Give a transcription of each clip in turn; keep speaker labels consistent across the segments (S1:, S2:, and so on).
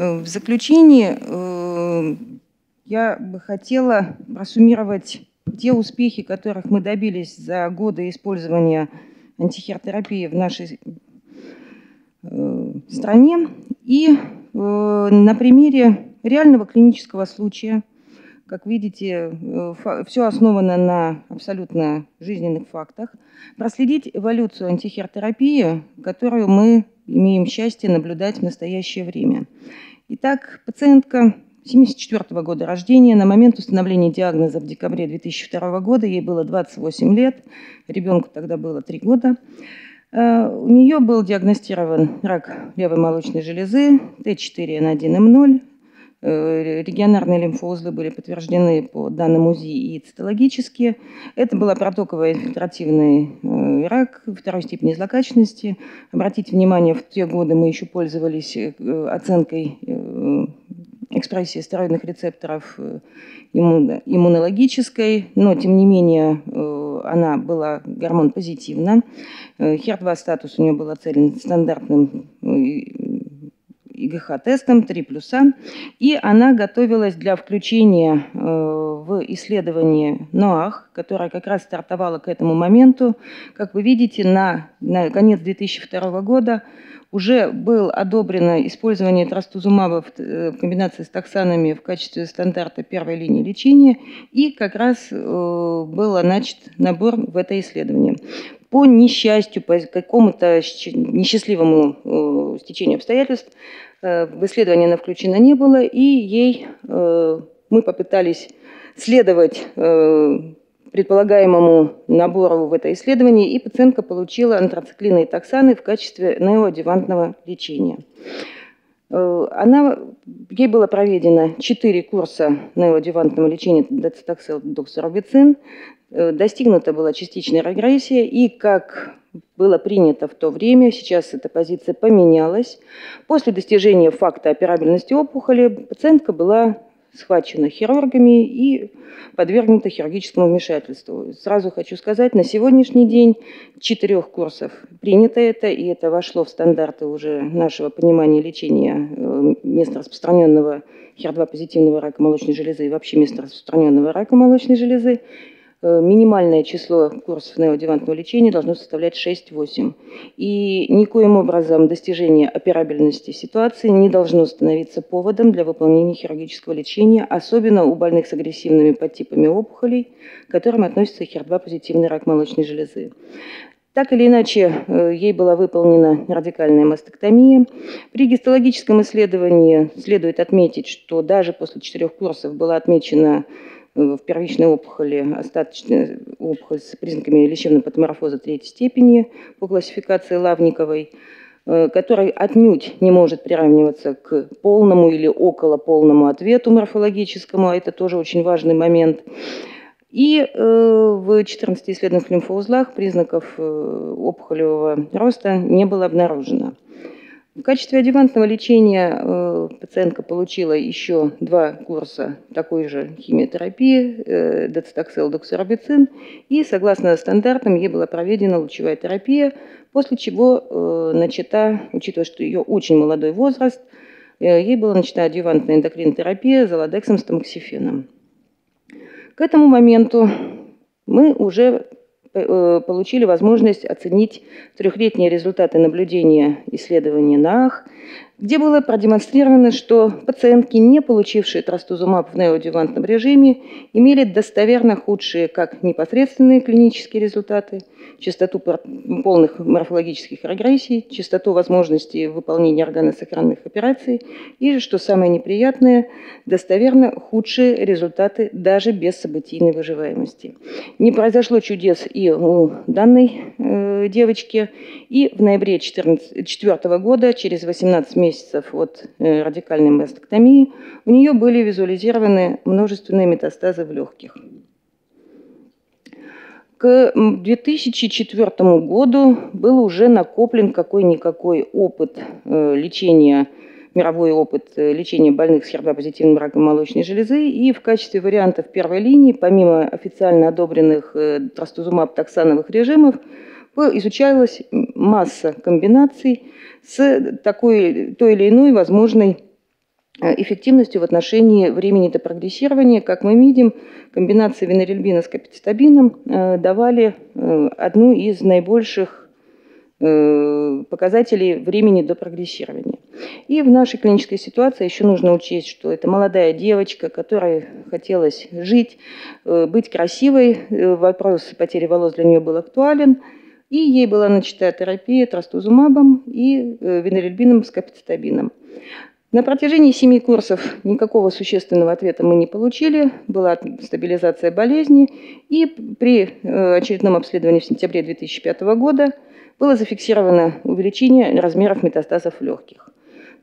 S1: В заключение э, я бы хотела просуммировать те успехи, которых мы добились за годы использования антихиротерапии в нашей э, стране. И э, на примере реального клинического случая, как видите, все основано на абсолютно жизненных фактах, проследить эволюцию антихиротерапии, которую мы имеем счастье наблюдать в настоящее время. Итак, пациентка 1974 года рождения. На момент установления диагноза в декабре 2002 года ей было 28 лет, ребенку тогда было 3 года. Э, у нее был диагностирован рак левой молочной железы, T4N1M0, Э, регионарные лимфоузлы были подтверждены по данным УЗИ и цитологически. Это была протоковый инфильтративный э, рак второй степени злокачественности. Обратите внимание, в те годы мы еще пользовались оценкой экспрессии стероидных рецепторов иммунологической, но тем не менее она была гормон позитивна. HER2 статус у нее был оценен стандартным ИГХ-тестом 3 плюса, и она готовилась для включения э, в исследование НОАХ, которое как раз стартовало к этому моменту. Как вы видите, на, на конец 2002 года уже было одобрено использование трастузумаба в, э, в комбинации с токсанами в качестве стандарта первой линии лечения, и как раз э, был начат набор в это исследование. По несчастью, по какому-то несчастливому стечению обстоятельств в исследование она включена не было, и ей э, мы попытались следовать предполагаемому набору в это исследование, и пациентка получила антрациклины и токсаны в качестве неоадювантного лечения. Она, ей было проведено 4 курса неоадювантного лечения доцитоксел доксорубицин, Э, достигнута была частичная регрессия, и как было принято в то время, сейчас эта позиция поменялась. После достижения факта операбельности опухоли пациентка была схвачена хирургами и подвергнута хирургическому вмешательству. Сразу хочу сказать, на сегодняшний день четырех курсов принято это, и это вошло в стандарты уже нашего понимания лечения э, места распространенного HER2-позитивного рака молочной железы и вообще места распространенного рака молочной железы. Э, минимальное число курсов неодевантного лечения должно составлять 6-8. И никоим образом достижение операбельности ситуации не должно становиться поводом для выполнения хирургического лечения, особенно у больных с агрессивными подтипами опухолей, к которым относится HER2-позитивный рак молочной железы. Так или иначе, э, ей была выполнена радикальная мастектомия. При гистологическом исследовании следует отметить, что даже после четырех курсов была отмечена в первичной опухоли остаточная опухоль с признаками лечебного патоморфоза третьей степени по классификации Лавниковой, э, который отнюдь не может приравниваться к полному или около полному ответу морфологическому, а это тоже очень важный момент. И э, в 14 исследованных лимфоузлах признаков э, опухолевого роста не было обнаружено. В качестве адъювантного лечения э, пациентка получила еще два курса такой же химиотерапии, э, доцитоксел, доксорубицин, и согласно стандартам ей была проведена лучевая терапия, после чего э, начата, учитывая, что ее очень молодой возраст, э, ей была начата адъювантная эндокринотерапия золодексом с тамоксифеном. К этому моменту мы уже получили возможность оценить трехлетние результаты наблюдения исследования НААХ, где было продемонстрировано, что пациентки, не получившие трастузумаб в неоадювантном режиме, имели достоверно худшие как непосредственные клинические результаты, частоту полных морфологических регрессий, частоту возможности выполнения органосохранных операций и, что самое неприятное, достоверно худшие результаты даже без событийной выживаемости. Не произошло чудес и у данной э, девочки, и в ноябре 2004 года, через 18 месяцев, месяцев от э, радикальной мастектомии у нее были визуализированы множественные метастазы в легких. К 2004 году был уже накоплен какой-никакой опыт э, лечения, мировой опыт э, лечения больных с HER2-позитивным раком молочной железы. И в качестве вариантов первой линии, помимо официально одобренных трастузумаб-токсановых режимов, изучалась масса комбинаций с такой, той или иной возможной эффективностью в отношении времени до прогрессирования. Как мы видим, комбинации венерельбина с капицетабином давали одну из наибольших показателей времени до прогрессирования. И в нашей клинической ситуации еще нужно учесть, что это молодая девочка, которой хотелось жить, э, быть красивой. Э, вопрос потери волос для нее был актуален. И ей была начата терапия трастузумабом и э, венерельбином с капицетабином. На протяжении семи курсов никакого существенного ответа мы не получили, была стабилизация болезни, и при очередном обследовании в сентябре 2005 года было зафиксировано увеличение размеров метастазов легких.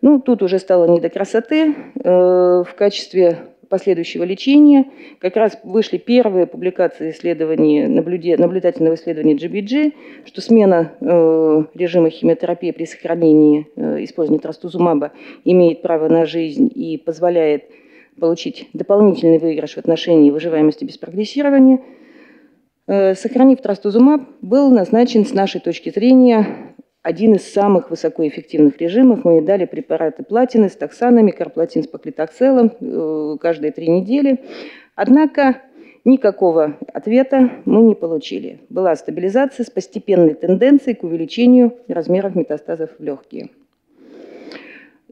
S1: Ну, тут уже стало не до красоты. Э, в качестве последующего лечения как раз вышли первые публикации исследований, наблюдательного исследования GBG, что смена э, режима химиотерапии при сохранении э, использования трастузумаба имеет право на жизнь и позволяет получить дополнительный выигрыш в отношении выживаемости без прогрессирования. Сохранив трастузумаб, был назначен с нашей точки зрения один из самых высокоэффективных режимов. Мы дали препараты платины с токсанами, карплатин с поклитокселом э, каждые три недели. Однако никакого ответа мы не получили. Была стабилизация с постепенной тенденцией к увеличению размеров метастазов в легкие.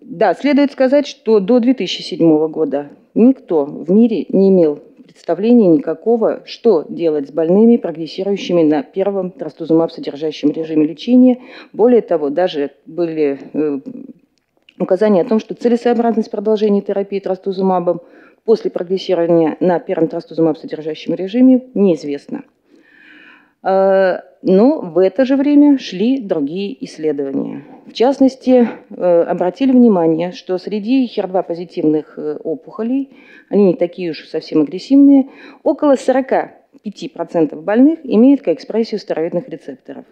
S1: Да, следует сказать, что до 2007 года никто в мире не имел представления никакого, что делать с больными, прогрессирующими на первом трастузумаб содержащем режиме лечения. Более того, даже были э, указания о том, что целесообразность продолжения терапии трастузумабом после прогрессирования на первом трастузумаб содержащем режиме неизвестна. Э, но в это же время шли другие исследования. В частности, э, обратили внимание, что среди HER2-позитивных э, опухолей, они не такие уж совсем агрессивные, около 45% больных имеют коэкспрессию стероидных рецепторов.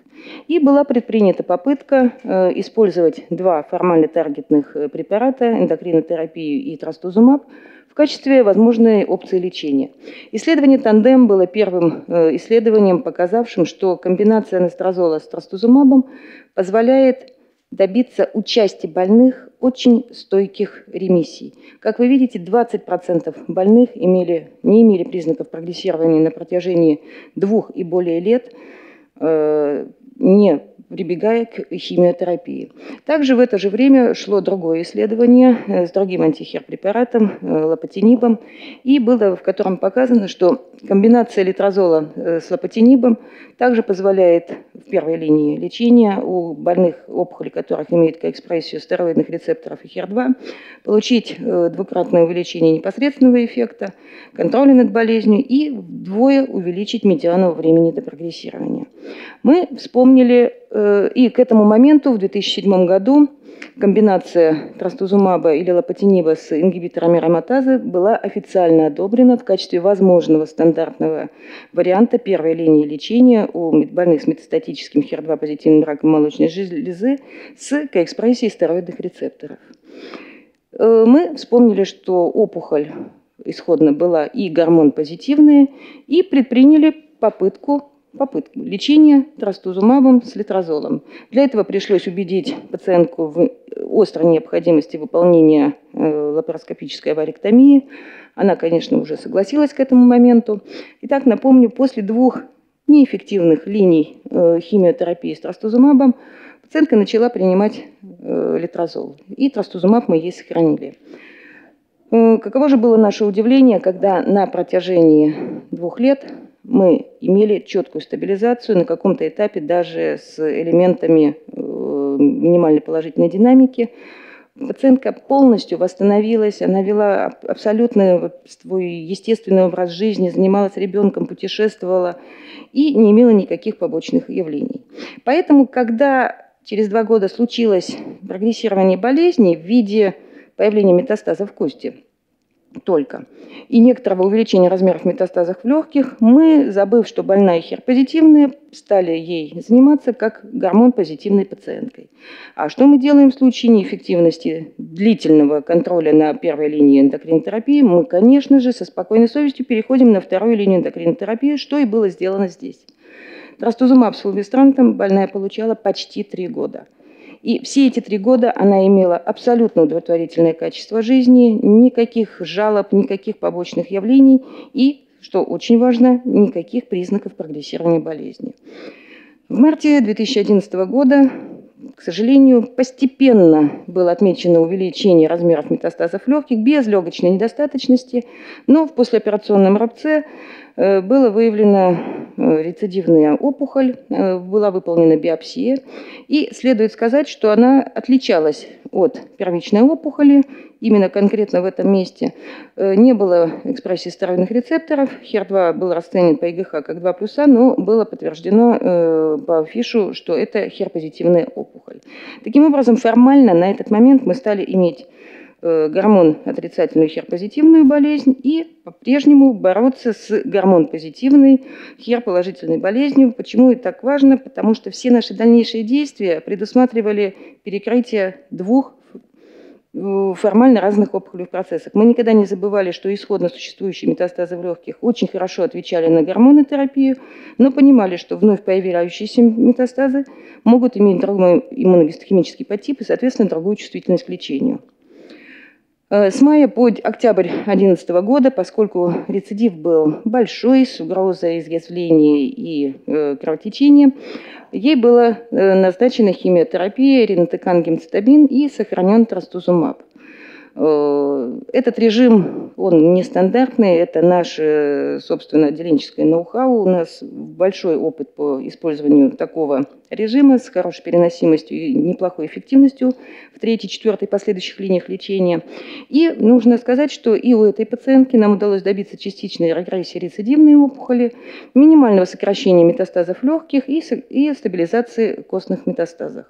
S1: И была предпринята попытка использовать два формально таргетных препарата, эндокринотерапию и трастузумаб, в качестве возможной опции лечения. Исследование «Тандем» было первым э, исследованием, показавшим, что комбинация анастрозола с трастузумабом позволяет добиться участия больных очень стойких ремиссий. Как вы видите, 20% больных имели, не имели признаков прогрессирования на протяжении двух и более лет, э, не прибегая к химиотерапии. Также в это же время шло другое исследование э, с другим антихер-препаратом, э, лапатинибом, и было в котором показано, что комбинация литрозола э, с лапатинибом также позволяет в первой линии лечения у больных опухолей, которых имеет коэкспрессию стероидных рецепторов и HER2, получить двукратное увеличение непосредственного эффекта, контроля над болезнью и вдвое увеличить медиану времени до прогрессирования. Мы вспомнили Э, и к этому моменту, в 2007 году, комбинация трастузумаба или лапатиниба с ингибиторами ароматазы была официально одобрена в качестве возможного стандартного варианта первой линии лечения у больных с метастатическим HER2-позитивным раком молочной железы с коэкспрессией стероидных рецепторов. Э, мы вспомнили, что опухоль исходно была и гормон позитивная, и предприняли попытку попытку лечения трастузумабом с литрозолом. Для этого пришлось убедить пациентку в острой необходимости выполнения э, лапароскопической аваректомии. Она, конечно, уже согласилась к этому моменту. Итак, напомню, после двух неэффективных линий э, химиотерапии с трастузумабом пациентка начала принимать э, литрозол. И трастузумаб мы ей сохранили. Каково же было наше удивление, когда на протяжении двух лет мы имели четкую стабилизацию на каком-то этапе даже с элементами э, минимальной положительной динамики. Пациентка полностью восстановилась, она вела абсолютно свой естественный образ жизни, занималась ребенком, путешествовала и не имела никаких побочных явлений. Поэтому, когда через два года случилось прогрессирование болезни в виде появления метастазов в кости, только, и некоторого увеличения размеров метастазов в легких, мы, забыв, что больная хер-позитивная, стали ей заниматься как гормон-позитивной пациенткой. А что мы делаем в случае неэффективности длительного контроля на первой линии эндокринотерапии? Мы, конечно же, со спокойной совестью переходим на вторую линию эндокринотерапии, что и было сделано здесь. Трастузумаб с фулвестрантом больная получала почти три года – И все эти три года она имела абсолютно удовлетворительное качество жизни, никаких жалоб, никаких побочных явлений и, что очень важно, никаких признаков прогрессирования болезни. В марте 2011 года к сожалению, постепенно было отмечено увеличение размеров метастазов легких без легочной недостаточности, но в послеоперационном рубце э, было выявлено э, рецидивная опухоль, э, была выполнена биопсия, и следует сказать, что она отличалась от первичной опухоли именно конкретно в этом месте. Э, не было экспрессии стероидных рецепторов, HER2 был расценен по ИГХ как 2 плюса, но было подтверждено э, по фишу, что это HER-позитивная опухоль. Таким образом, формально на этот момент мы стали иметь э, гормон отрицательную хер-позитивную болезнь и по-прежнему бороться с гормон-позитивной хер-положительной болезнью. Почему это так важно? Потому что все наши дальнейшие действия предусматривали перекрытие двух формально разных опухолевых процессах. Мы никогда не забывали, что исходно существующие метастазы в легких очень хорошо отвечали на гормонотерапию, но понимали, что вновь появляющиеся метастазы могут иметь другой иммуногистохимический подтип и, соответственно, другую чувствительность к лечению. Э, с мая по октябрь 2011 года, поскольку рецидив был большой, с угрозой изъязвления и э, кровотечения, ей была э, назначена химиотерапия, ринотекан, гемцитабин и сохранен трастузумаб. Этот режим, он нестандартный, это наше, собственно, отделенческое ноу-хау. У нас большой опыт по использованию такого режима с хорошей переносимостью и неплохой эффективностью в третьей, четвертой последующих линиях лечения. И нужно сказать, что и у этой пациентки нам удалось добиться частичной регрессии рецидивной опухоли, минимального сокращения метастазов легких и, и стабилизации костных метастазов.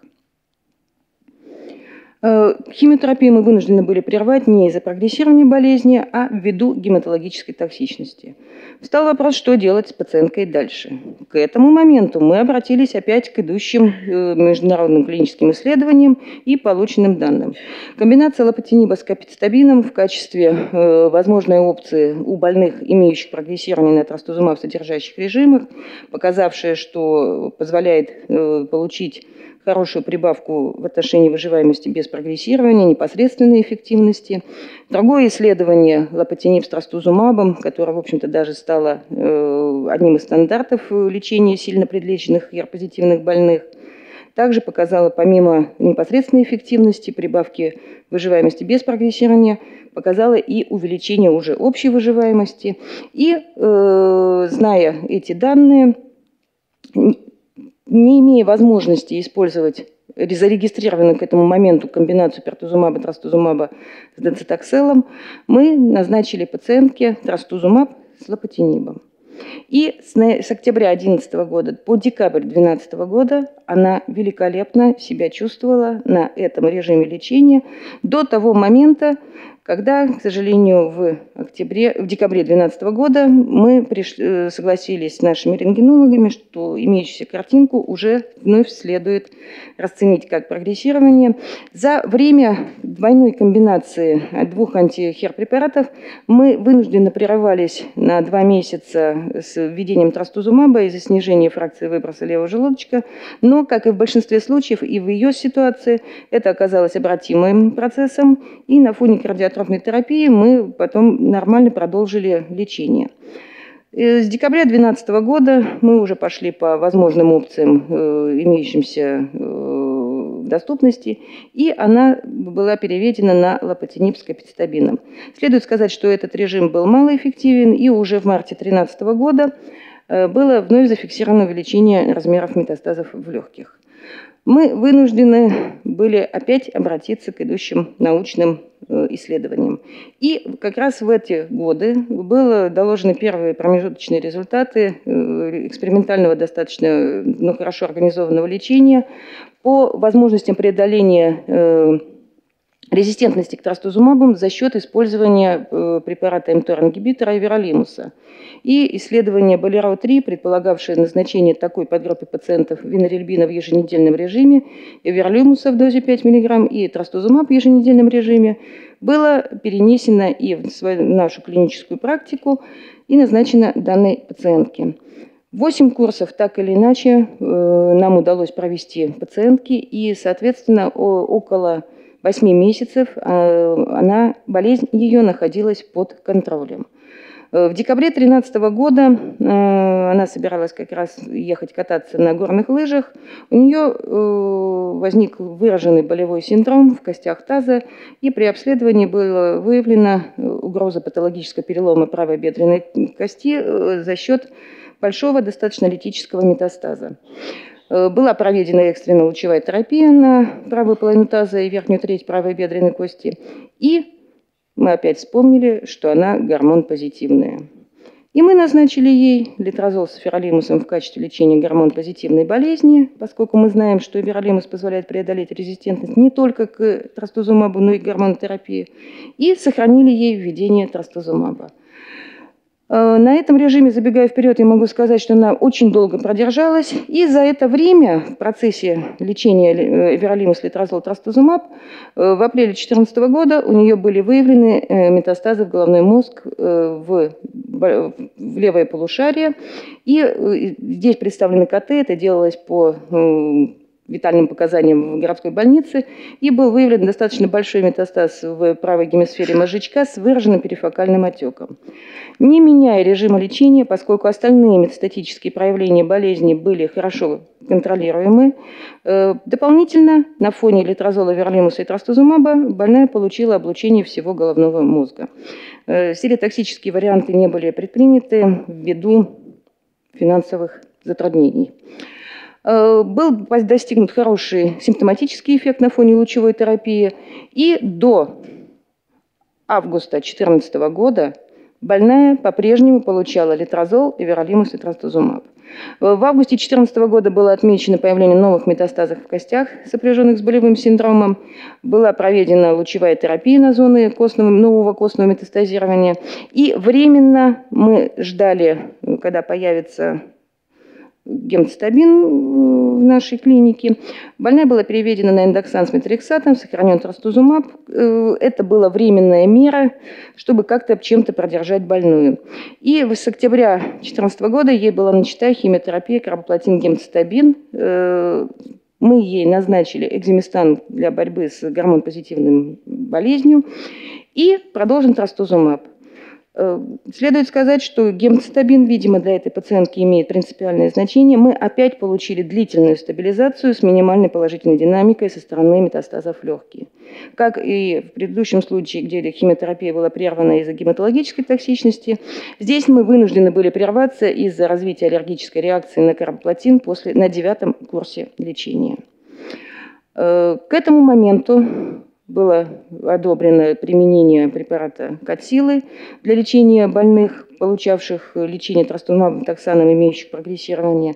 S1: Э, химиотерапию мы вынуждены были прервать не из-за прогрессирования болезни, а ввиду гематологической токсичности. Встал вопрос, что делать с пациенткой дальше. К этому моменту мы обратились опять к идущим э, международным клиническим исследованиям и полученным данным. Комбинация лопатиниба с капицитабином в качестве э, возможной опции у больных, имеющих прогрессирование на трастузумаб содержащих режимах, показавшая, что позволяет получить хорошую прибавку в отношении выживаемости без прогрессирования, непосредственной эффективности. Другое исследование лапатинип с трастузумабом, которое, в общем-то, даже стало э, одним из стандартов лечения сильно предлеченных ER-позитивных больных, также показало, помимо непосредственной эффективности, прибавки выживаемости без прогрессирования, показало и увеличение уже общей выживаемости. И, э, зная эти данные, не имея возможности использовать зарегистрированную к этому моменту комбинацию пертузумаба трастузумаба с децитокселом, мы назначили пациентке трастузумаб с лопатинибом. И с, с октября 2011 года по декабрь 2012 года она великолепно себя чувствовала на этом режиме лечения до того момента, когда, к сожалению, в, октябре, в декабре 2012 года мы пришли, э, согласились с нашими рентгенологами, что имеющуюся картинку уже вновь следует расценить как прогрессирование. За время двойной комбинации двух антихер-препаратов мы вынуждены прерывались на два месяца с введением трастузумаба из-за снижения фракции выброса левого желудочка, но, как и в большинстве случаев, и в ее ситуации, это оказалось обратимым процессом, и на фоне кардиотропии радиотропной терапии мы потом нормально продолжили лечение. Э, с декабря 2012 года мы уже пошли по возможным опциям, э, имеющимся э, доступности, и она была переведена на лопатинип с капицитабином. Следует сказать, что этот режим был малоэффективен, и уже в марте 2013 года было вновь зафиксировано увеличение размеров метастазов в легких. Мы вынуждены были опять обратиться к идущим научным Э, исследованиям. И как раз в эти годы было доложены первые промежуточные результаты э, экспериментального достаточно, но хорошо организованного лечения по возможностям преодоления э, резистентности к трастузумабам за счет использования препарата МТОР-ингибитора Эверолимуса. И исследование Болеро-3, предполагавшее назначение такой подгруппы пациентов винорельбина в еженедельном режиме, Эверолимуса в дозе 5 мг и трастузумаб в еженедельном режиме, было перенесено и в нашу клиническую практику и назначено данной пациентке. Восемь курсов так или иначе нам удалось провести пациентки, и, соответственно, около восьми месяцев она, болезнь ее находилась под контролем. Э, в декабре 2013 года э, она собиралась как раз ехать кататься на горных лыжах. У нее э, возник выраженный болевой синдром в костях таза, и при обследовании была выявлена угроза патологического перелома правой бедренной кости за счет большого достаточно литического метастаза. Была проведена экстренная лучевая терапия на правую половину таза и верхнюю треть правой бедренной кости. И мы опять вспомнили, что она гормон позитивная. И мы назначили ей литрозол с феролимусом в качестве лечения гормон-позитивной болезни, поскольку мы знаем, что феролимус позволяет преодолеть резистентность не только к трастузумабу, но и к гормонотерапии, и сохранили ей введение трастузумаба. Э, на этом режиме, забегая вперед, я могу сказать, что она очень долго продержалась. И за это время в процессе лечения э, эверолимус литрозол трастузумаб э, в апреле 2014 года у нее были выявлены метастазы в головной мозг в, в левое полушарие. И здесь представлены КТ, это делалось по витальным показаниям в городской больнице, и был выявлен достаточно большой метастаз в правой гемисфере мозжечка с выраженным перифокальным отеком. Не меняя режима лечения, поскольку остальные метастатические проявления болезни были хорошо контролируемы, э, дополнительно на фоне литрозола, верлимуса и трастузумаба больная получила облучение всего головного мозга. Э, Серотоксические варианты не были предприняты ввиду финансовых затруднений. Э, был достигнут хороший симптоматический эффект на фоне лучевой терапии. И до августа 2014 года больная по-прежнему получала литрозол, эверолимус и трастузумаб. В августе 2014 года было отмечено появление новых метастазов в костях, сопряженных с болевым синдромом. Была проведена лучевая терапия на зоны костного, нового костного метастазирования. И временно мы ждали, когда появится гемцитабин э, в нашей клинике. Больная была переведена на индоксан с метриксатом, сохранен трастузумаб. Э, это была временная мера, чтобы как-то чем-то продержать больную. И с октября 2014 года ей была начата химиотерапия карбоплатин гемцитабин. Э, мы ей назначили экземистан для борьбы с гормон-позитивной болезнью и продолжен трастузумаб. Э, следует сказать, что гемцитабин, видимо, для этой пациентки имеет принципиальное значение. Мы опять получили длительную стабилизацию с минимальной положительной динамикой со стороны метастазов легкие. Как и в предыдущем случае, где химиотерапия была прервана из-за гематологической токсичности, здесь мы вынуждены были прерваться из-за развития аллергической реакции на карбоплатин после, на девятом курсе лечения. Э, к этому моменту было одобрено применение препарата Катсилы для лечения больных, получавших лечение трастумабом токсаном, имеющих прогрессирование.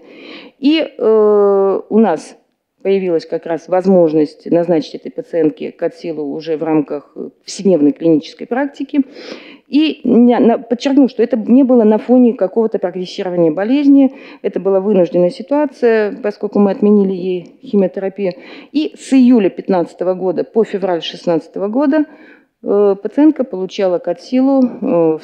S1: И э, у нас появилась как раз возможность назначить этой пациентке Катсилу уже в рамках повседневной клинической практики. И подчеркну, что это не было на фоне какого-то прогрессирования болезни, это была вынужденная ситуация, поскольку мы отменили ей химиотерапию. И с июля 2015 года по февраль 2016 года Э, пациентка получала катсилу э, в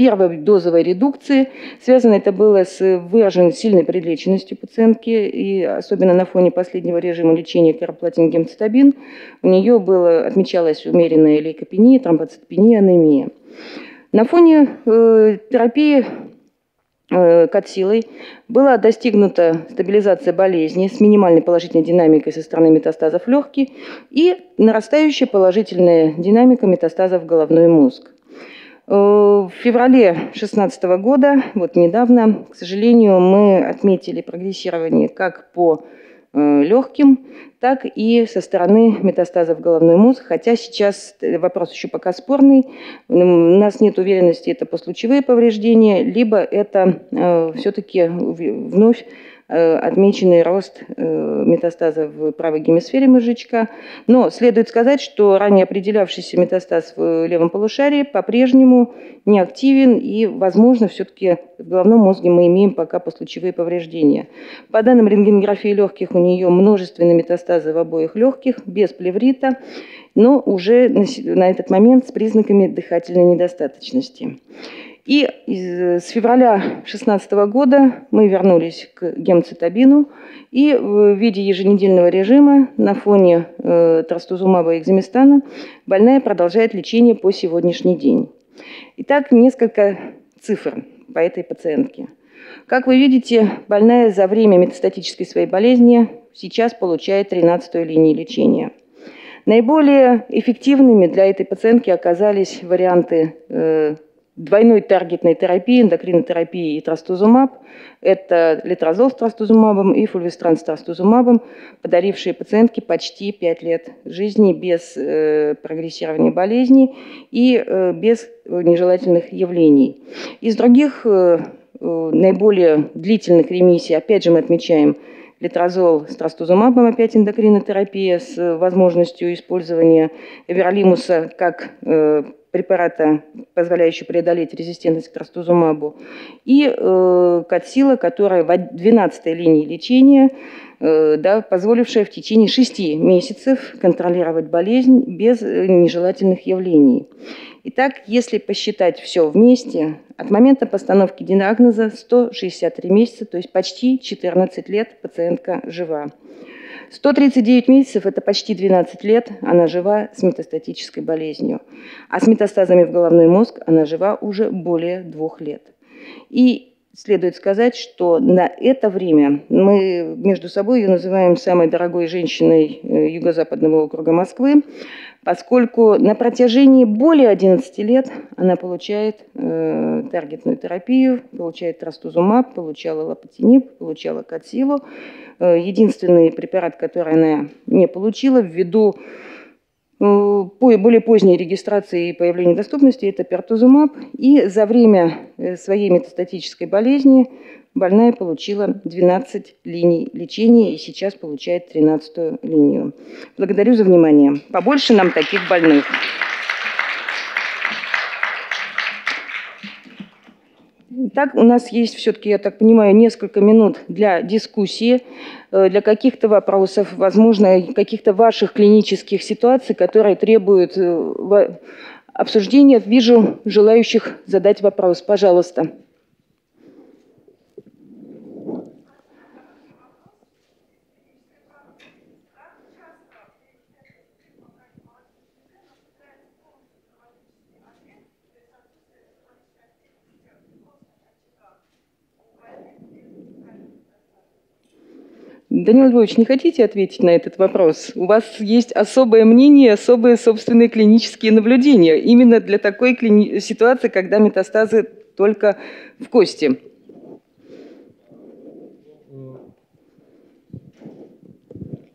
S1: первой дозовой редукции. Связано это было с выраженной сильной предлеченностью пациентки, и особенно на фоне последнего режима лечения карплатин гемцитабин у нее было, отмечалась умеренная лейкопения, тромбоцитопения, анемия. На фоне э, терапии Э, катсилой была достигнута стабилизация болезни с минимальной положительной динамикой со стороны метастазов легких и нарастающая положительная динамика метастазов головной мозг. Э, в феврале 2016 года, вот недавно, к сожалению, мы отметили прогрессирование как по Э, легким, так и со стороны метастазов в головной мозг, хотя сейчас вопрос еще пока спорный. У нас нет уверенности, это послучевые повреждения, либо это э, все-таки вновь Э, отмеченный рост э, метастаза в правой гемисфере мозжечка. Но следует сказать, что ранее определявшийся метастаз в левом полушарии по-прежнему не активен и, возможно, все-таки в головном мозге мы имеем пока послучевые повреждения. По данным рентгенографии легких, у нее множественные метастазы в обоих легких, без плеврита, но уже на этот момент с признаками дыхательной недостаточности. И с февраля 2016 года мы вернулись к гемцитабину, и в виде еженедельного режима на фоне э, трастузумаба и экземестана больная продолжает лечение по сегодняшний день. Итак, несколько цифр по этой пациентке. Как вы видите, больная за время метастатической своей болезни сейчас получает 13-ю линию лечения. Наиболее эффективными для этой пациентки оказались варианты э, двойной таргетной терапии, эндокринотерапии и трастузумаб. Это летрозол с трастузумабом и фульвестран с трастузумабом, подарившие пациентке почти 5 лет жизни без э, прогрессирования болезни и э, без нежелательных явлений. Из других э, э наиболее длительных ремиссий, опять же, мы отмечаем летрозол с трастузумабом, опять эндокринотерапия с возможностью использования эверолимуса как э, препарата, позволяющего преодолеть резистентность к трастузумабу, и э, катсила, которая в 12-й линии лечения, э, да, позволившая в течение 6 месяцев контролировать болезнь без э, нежелательных явлений. Итак, если посчитать все вместе, от момента постановки диагноза 163 месяца, то есть почти 14 лет пациентка жива. 139 месяцев – это почти 12 лет, она жива с метастатической болезнью. А с метастазами в головной мозг она жива уже более двух лет. И следует сказать, что на это время мы между собой ее называем самой дорогой женщиной э, Юго-Западного округа Москвы, поскольку на протяжении более 11 лет она получает э, таргетную терапию, получает трастузумаб, получала лапатинип, получала катсилу, Э, единственный препарат, который она не получила ввиду э, более поздней регистрации и появления доступности, это пертузумаб. И за время э, своей метастатической болезни больная получила 12 линий лечения и сейчас получает 13 линию. Благодарю за внимание. Побольше нам таких больных. Так, у нас есть все-таки, я так понимаю, несколько минут для дискуссии, э, для каких-то вопросов, возможно, каких-то ваших клинических ситуаций, которые требуют э, обсуждения. Вижу желающих задать вопрос. Пожалуйста. Данил Львович, не хотите ответить на этот вопрос? У вас есть особое мнение, особые собственные клинические наблюдения именно для такой клини... ситуации, когда метастазы только в кости.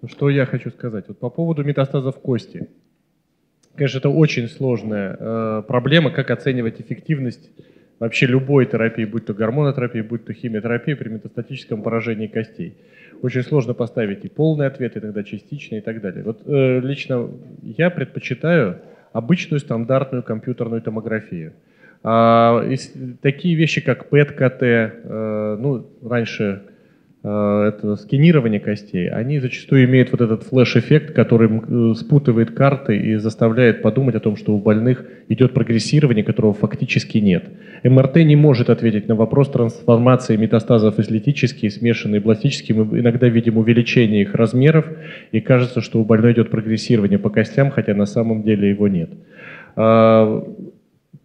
S2: Что я хочу сказать? Вот по поводу метастазов в кости. Конечно, это очень сложная э, проблема, как оценивать эффективность вообще любой терапии, будь то гормонотерапия, будь то химиотерапия при метастатическом поражении костей очень сложно поставить и полный ответ, и тогда частичный и так далее. Вот э, лично я предпочитаю обычную стандартную компьютерную томографию. А, такие вещи, как ПЭТ-КТ, э, ну, раньше это сканирование костей, они зачастую имеют вот этот флеш-эффект, который э, спутывает карты и заставляет подумать о том, что у больных идет прогрессирование, которого фактически нет. МРТ не может ответить на вопрос трансформации метастазов из литических, смешанные пластические. Мы иногда видим увеличение их размеров, и кажется, что у больной идет прогрессирование по костям, хотя на самом деле его нет. А,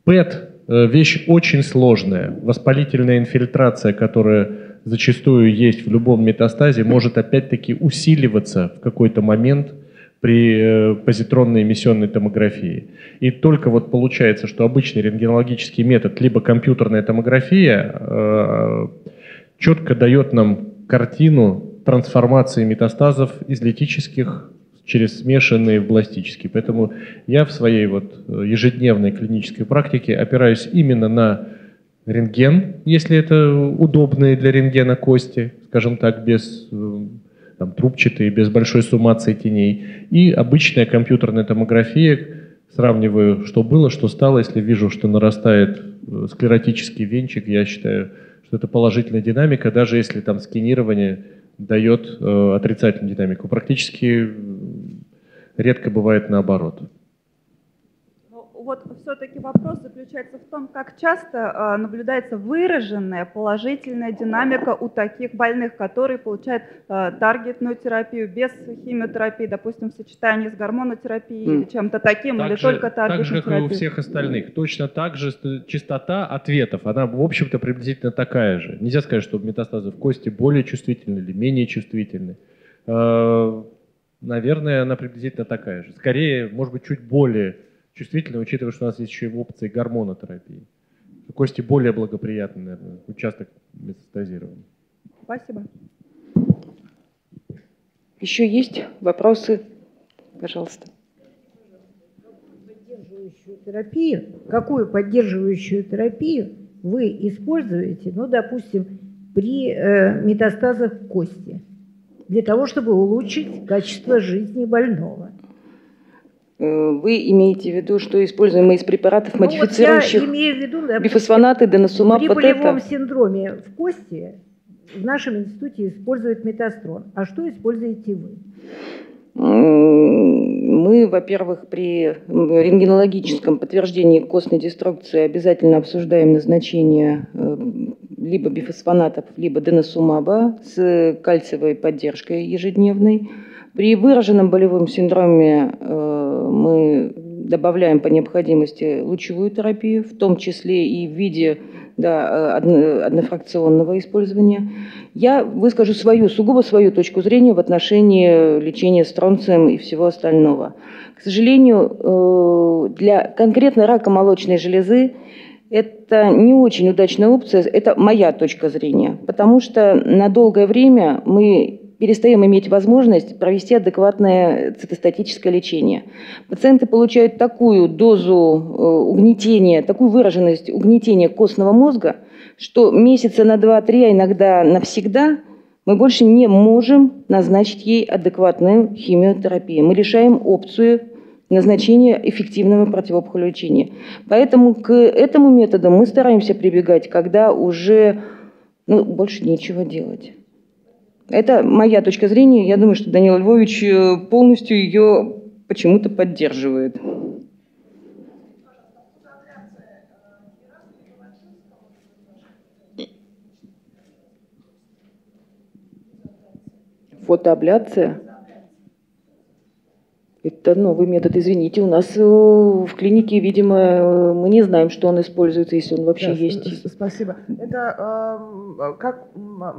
S2: ПЭТ э, – вещь очень сложная. Воспалительная инфильтрация, которая зачастую есть в любом метастазе, может опять-таки усиливаться в какой-то момент при э, позитронной эмиссионной томографии. И только вот получается, что обычный рентгенологический метод, либо компьютерная томография, э, четко дает нам картину трансформации метастазов из литических через смешанные в бластические. Поэтому я в своей вот э, ежедневной клинической практике опираюсь именно на рентген, если это удобные для рентгена кости, скажем так, без э, там, трубчатые, без большой суммации теней, и обычная компьютерная томография, сравниваю, что было, что стало, если вижу, что нарастает э, склеротический венчик, я считаю, что это положительная динамика, даже если там сканирование дает э, отрицательную динамику. Практически редко бывает наоборот.
S3: Вот все-таки вопрос заключается в том, как часто э, наблюдается выраженная положительная динамика у таких больных, которые получают э, таргетную терапию без химиотерапии, допустим, в сочетании с гормонотерапией mm. или чем-то таким, так или же, только таргетную
S2: Так же, как и у всех остальных. Точно так же частота ответов, она, в общем-то, приблизительно такая же. Нельзя сказать, что метастазы в кости более чувствительны или менее чувствительны. Э, наверное, она приблизительно такая же. Скорее, может быть, чуть более чувствительно, учитывая, что у нас есть еще и опции гормонотерапии. Кости более благоприятный, наверное, участок метастазирования.
S3: Спасибо.
S1: Еще есть вопросы? Пожалуйста.
S4: Поддерживающую терапию, какую поддерживающую терапию вы используете, ну, допустим, при э, метастазах кости, для того, чтобы улучшить качество жизни больного?
S1: Э, вы имеете в виду, что используемые из препаратов, ну, модифицирующих вот имею в виду, бифосфонаты, деносумаб,
S4: При болевом это... синдроме в кости в нашем институте используют метастрон. А что используете вы?
S1: Мы, во-первых, при рентгенологическом подтверждении костной деструкции обязательно обсуждаем назначение э, либо бифосфонатов, либо деносумаба с кальциевой поддержкой ежедневной. При выраженном болевом синдроме э, мы добавляем по необходимости лучевую терапию, в том числе и в виде да, однофракционного использования. Я выскажу свою, сугубо свою точку зрения в отношении лечения стронцием и всего остального. К сожалению, э, для конкретно рака молочной железы это не очень удачная опция, это моя точка зрения, потому что на долгое время мы перестаем иметь возможность провести адекватное цитостатическое лечение. Пациенты получают такую дозу э, угнетения, такую выраженность угнетения костного мозга, что месяца на 2-3, а иногда навсегда мы больше не можем назначить ей адекватную химиотерапию. Мы решаем опцию назначения эффективного противоопухолевого лечения. Поэтому к этому методу мы стараемся прибегать, когда уже ну, больше нечего делать. Это моя точка зрения. Я думаю, что Данил Львович э, полностью ее почему-то поддерживает. Фотоабляция? Это новый метод, извините. У нас э, в клинике, видимо, мы не знаем, что он используется, если он вообще да, есть.
S5: Спасибо. Это э, как а,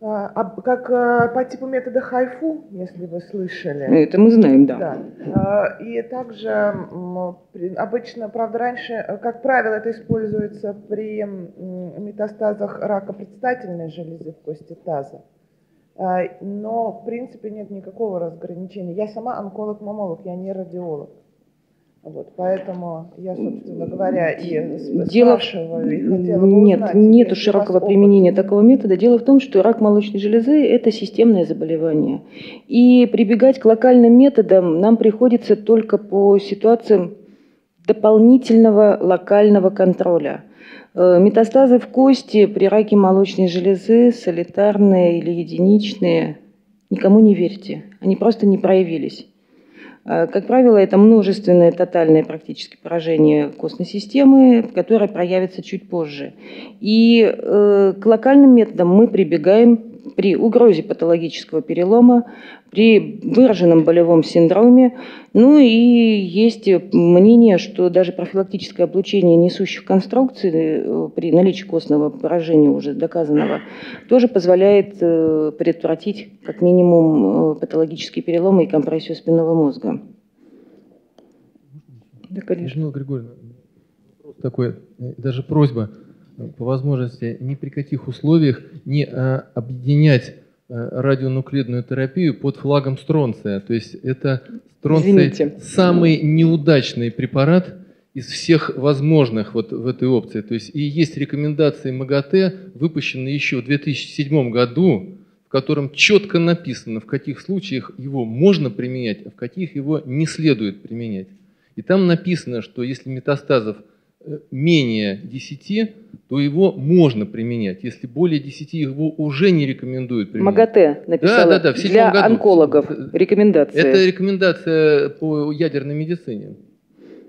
S5: как а, по типу метода хайфу, если вы слышали.
S1: Это мы знаем, да.
S5: да. А, и также обычно, правда, раньше, как правило, это используется при метастазах рака предстательной железы в кости таза. Но, в принципе, нет никакого разграничения. Я сама онколог-мамолог, я не радиолог. Вот, поэтому я, собственно говоря, и
S1: Дело... спрашиваю, и хотела бы Нет, узнать, нету широкого применения такого метода. Дело в том, что рак молочной железы – это системное заболевание. И прибегать к локальным методам нам приходится только по ситуациям дополнительного локального контроля. Э, метастазы в кости при раке молочной железы, солитарные или единичные, никому не верьте, они просто не проявились. Э, как правило, это множественное тотальное практически поражение костной системы, которое проявится чуть позже. И э, к локальным методам мы прибегаем при угрозе патологического перелома, при выраженном болевом синдроме. Ну и есть мнение, что даже профилактическое облучение несущих конструкций э, при наличии костного поражения уже доказанного тоже позволяет э, предотвратить как минимум э, патологические переломы и компрессию спинного мозга.
S6: Да, конечно. Людмила Григорьевна, такой, даже просьба по возможности ни при каких условиях не а, объединять а, радионуклидную терапию под флагом стронция. То есть это стронций Извините. самый неудачный препарат из всех возможных вот в этой опции. То есть и есть рекомендации МАГАТЭ, выпущенные еще в 2007 году, в котором четко написано, в каких случаях его можно применять, а в каких его не следует применять. И там написано, что если метастазов менее 10, то его можно применять. Если более 10, его уже не рекомендуют применять.
S1: МАГАТЭ написала да, да, да, для году. онкологов рекомендация.
S6: Это рекомендация по ядерной медицине.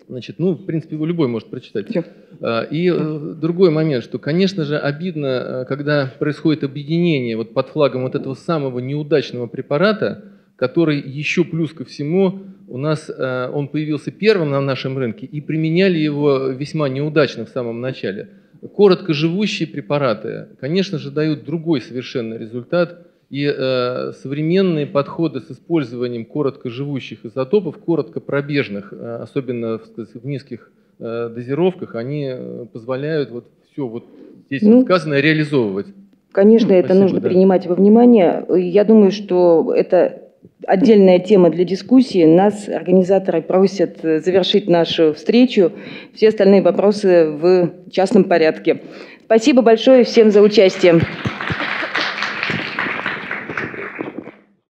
S6: Значит, ну, в принципе, его любой может прочитать.
S1: Всё.
S6: А, И э, другой момент, что, конечно же, обидно, э, когда происходит объединение вот под флагом вот этого самого неудачного препарата, который еще плюс ко всему у нас, э, он появился первым на нашем рынке и применяли его весьма неудачно в самом начале. Короткоживущие препараты, конечно же, дают другой совершенно результат, и э, современные подходы с использованием короткоживущих изотопов, короткопробежных, э, особенно в, сказать, в низких э, дозировках, они э, позволяют вот все вот здесь
S1: Ну,
S6: сказанное реализовывать.
S1: Конечно, это
S6: Спасибо,
S1: нужно
S6: да.
S1: принимать во внимание. Я думаю, что это отдельная тема для дискуссии. Нас организаторы просят э, завершить нашу встречу. Все остальные вопросы в частном порядке. Спасибо большое всем за участие.